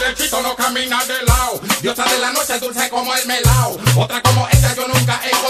derechito, no camina de lado. Diosa de la noche, dulce como el melao. Otra como esta yo nunca he conocido.